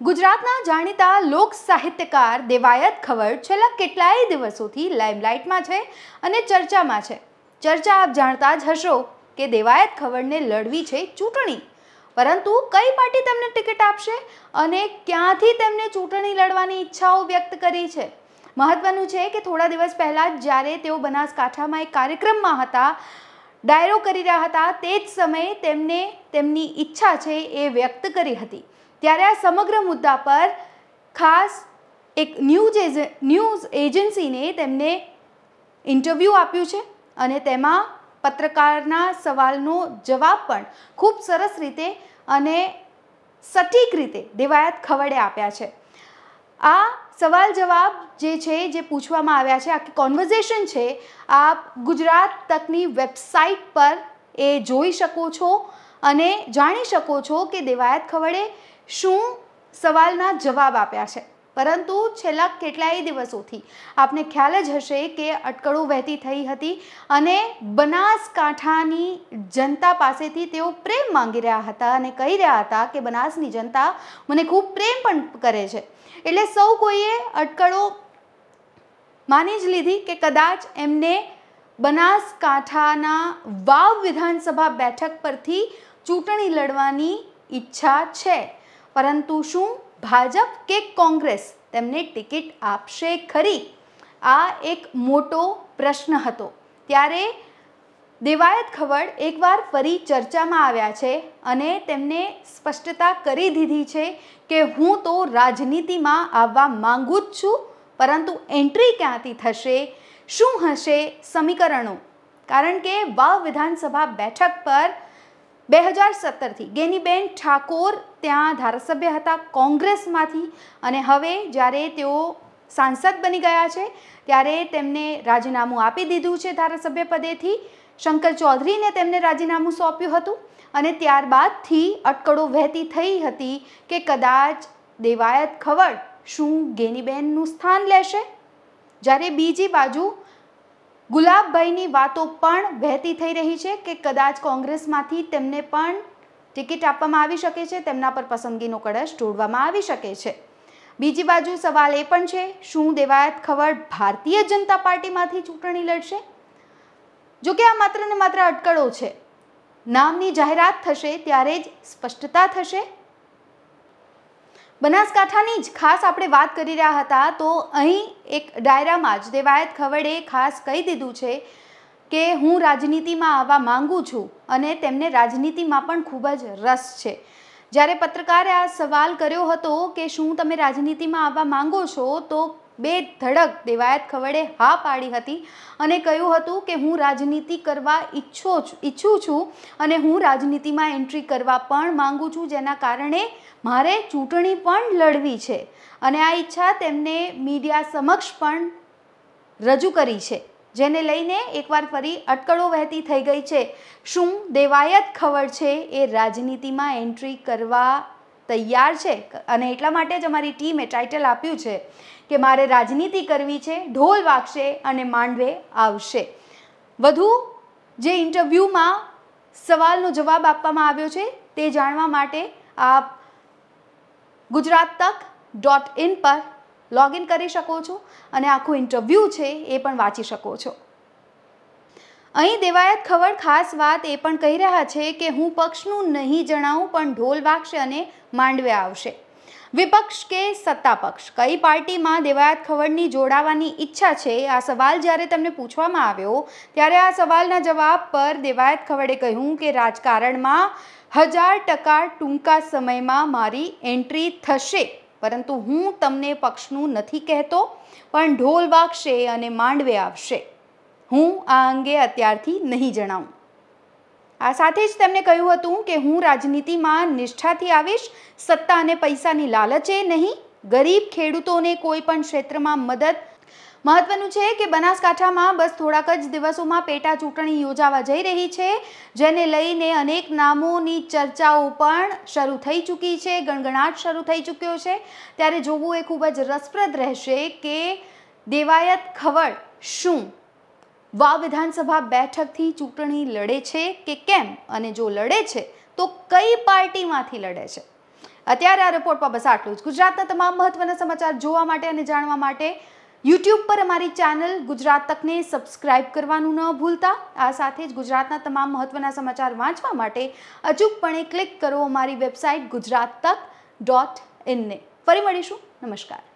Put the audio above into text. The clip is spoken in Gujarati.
ગુજરાતના જાણીતા લોક સાહિત્યકાર દેવાયત ખવડ છેલ્લા કેટલાય દિવસોથી લાઇમલાઇટમાં છે અને ચર્ચામાં છે. ચર્ચા આપ જાણતા જ હશો કે દેવાયત ખવડને લડવી છે ચૂંટણી. પરંતુ કઈ પાર્ટી તેમને ટિકિટ આપશે અને ક્યાંથી તેમને ચૂંટણી લડવાની ઈચ્છાઓ વ્યક્ત કરી છે? મહત્વનું છે કે થોડા દિવસ પહેલાં જ્યારે તેઓ બનાસકાંઠામાં એક કાર્યક્રમમાં હતા, ડાયરો કરી રહ્યા હતા, તે જ સમયે તેમને તેમની ઈચ્છા છે એ વ્યક્ત કરી હતી. ત્યારે આ સમગ્ર મુદ્દા પર ખાસ એક ન્યૂઝ એજ, ન્યૂઝ એજન્સીને તેમને ઇન્ટરવ્યૂ આપ્યું છે અને તેમાં પત્રકારના સવાલનો જવાબ પણ ખૂબ સરસ રીતે અને સટીક રીતે દેવાયત ખવડે આપ્યા છે. આ સવાલ જવાબ જે છે, જે પૂછવામાં આવ્યા છે, આખી કોન્વર્ઝેશન છે, આપ ગુજરાત તકની વેબસાઇટ પર એ જોઈ શકો છો. અને જાણી શકો છો કે દેવાયત ખવડે શું સવાલના જવાબ આપ્યા છે. પરંતુ છેલ્લા કેટલાય દિવસોથી આપને ખ્યાલ જ હશે કે અટકળો વહેતી થઈ હતી અને બનાસકાંઠાની જનતા પાસેથી તેઓ પ્રેમ માંગી રહ્યા હતા અને કહી રહ્યા હતા કે બનાસની જનતા મને ખૂબ પ્રેમ પણ કરે છે. એટલે સૌ કોઈએ અટકળો માની જ લીધી કે કદાચ એમને બનાસકાંઠાના વાવ વિધાનસભા બેઠક પરથી ચૂંટણી લડવાની ઈચ્છા છે. પરંતુ શું ભાજપ કે કોંગ્રેસ તેમને ટિકિટ આપશે ખરી? આ એક મોટો પ્રશ્ન હતો. ત્યારે દેવાયત ખવડ એકવાર ફરી ચર્ચામાં આવ્યા છે અને તેમને સ્પષ્ટતા કરી દીધી છે કે હું તો રાજનીતિમાં આવવા માંગુ જ છું, પરંતુ એન્ટ્રી ક્યાંથી થશે? શું હશે સમીકરણો? કારણ કે વાવ વિધાનસભા બેઠક પર બે હજાર સત્તરથી ગેનીબેન ઠાકોર ત્યાં ધારાસભ્ય હતા કોંગ્રેસમાંથી અને હવે જ્યારે તેઓ સાંસદ બની ગયા છે, ત્યારે તેમને રાજીનામું આપી દીધું છે ધારાસભ્ય પદેથી. શંકર ચૌધરીને તેમને રાજીનામું સોંપ્યું હતું અને ત્યારબાદથી અટકળો વહેતી થઈ હતી કે કદાચ દેવાયત ખવડ શું ગેનીબેનનું સ્થાન લેશે? જ્યારે બીજી બાજુ ગુલાબભાઈની વાતો પણ વહેતી થઈ રહી છે કે કદાચ કોંગ્રેસમાંથી તેમને પણ ટિકિટ આપવામાં આવી શકે છે, તેમના પર પસંદગીનો કળશ જોડવામાં આવી શકે છે. બીજી બાજુ સવાલ એ પણ છે, શું દેવાયત ખવડ ભારતીય જનતા પાર્ટીમાંથી ચૂંટણી લડશે? જો કે આ માત્ર ને માત્ર અટકળો છે. નામની જાહેરાત થશે ત્યારે જ સ્પષ્ટતા થશે. બનાસકાંઠાની જ ખાસ આપણે વાત કરી રહ્યા હતા, તો અહીં એક ડાયરામાં જ દેવાયત ખવડે ખાસ કહી દીધું છે કે હું રાજનીતિમાં આવવા માંગુ છું અને તેમને રાજનીતિમાં પણ ખૂબ જ રસ છે. જ્યારે પત્રકારે આ સવાલ કર્યો હતો કે શું તમે રાજનીતિમાં આવવા માંગો છો, તો બે ધડક દેવાયત ખવડે હા પાડી હતી અને કહ્યું હતું કે હું રાજનીતિ કરવા ઈચ્છો ઈચ્છું છું અને હું રાજનીતિમાં એન્ટ્રી કરવા પણ માંગુ છું, જેના કારણે મારે ચૂંટણી પણ લડવી છે. અને આ ઈચ્છા તેમને મીડિયા સમક્ષ પણ રજૂ કરી છે, જેને લઈને એકવાર ફરી અટકળો વહેતી થઈ ગઈ છે. શું દેવાયત ખબર છે એ રાજનીતિમાં એન્ટ્રી કરવા તૈયાર છે અને એટલા માટે જ અમારી ટીમે ટાઇટલ આપ્યું છે કે મારે રાજનીતિ કરવી છે, ઢોલ વાગશે અને માંડવે આવશે. વધુ જે ઇન્ટરવ્યૂમાં સવાલનો જવાબ આપવામાં આવ્યો છે તે જાણવા માટે આપ ગુજરાત તક ડોટ ઇન પર લોગિન કરી શકો છો અને આખું ઇન્ટરવ્યૂ છે એ પણ વાંચી શકો છો. અહીં દેવાયત ખબર ખાસ વાત એ પણ કહી રહ્યા છે કે હું પક્ષનું નહીં જણાવું, પણ ઢોલ વાગશે અને માંડવે આવશે. વિપક્ષ કે સત્તા પક્ષ કઈ પાર્ટીમાં દેવાયત ખવડની જોડાવાની ઈચ્છા છે? આ સવાલ જ્યારે તેમને પૂછવામાં આવ્યો, ત્યારે આ સવાલના જવાબ પર દેવાયત ખવડે કહ્યું કે રાજકારણમાં હજાર ટકા ટૂંકા સમયમાં મારી એન્ટ્રી થશે. પરંતુ હું તમને પક્ષનું નથી કહેતો, પણ ઢોલ વાગશે અને માંડવે આવશે. હું આ અંગે અત્યારથી નહીં જણાવું. આ સાથે જ તેમણે કહ્યું હતું કે હું રાજનીતિમાં નિષ્ઠાથી આવીશ, સત્તા અને પૈસાની લાલચે નહીં, ગરીબ ખેડૂતોને કોઈ પણ ક્ષેત્રમાં મદદ. મહત્વનું છે કે બનાસકાંઠામાં બસ થોડાક જ દિવસોમાં પેટા ચૂંટણી યોજાવા જઈ રહી છે, જેને લઈને અનેક નામોની ચર્ચાઓ પણ શરૂ થઈ ચૂકી છે, ગણગણાટ શરૂ થઈ ચૂક્યો છે. ત્યારે જોવું એ ખૂબ જ રસપ્રદ રહેશે કે દેવાયત ખવડ શું વાવ વિધાનસભા બેઠકથી ચૂંટણી લડે છે કે કેમ? અને જો લડે છે, તો કઈ પાર્ટીમાંથી લડે છે? અત્યારે આ રિપોર્ટમાં બસ આટલું જ. ગુજરાતના તમામ મહત્વના સમાચાર જોવા માટે અને જાણવા માટે યુટ્યુબ પર અમારી ચેનલ ગુજરાત તકને સબસ્ક્રાઇબ કરવાનું ન ભૂલતા. આ સાથે જ ગુજરાતના તમામ મહત્વના સમાચાર વાંચવા માટે અચૂકપણે ક્લિક કરો અમારી વેબસાઇટ ગુજરાત તક ડોટ ઇનને ફરી મળીશું. નમસ્કાર.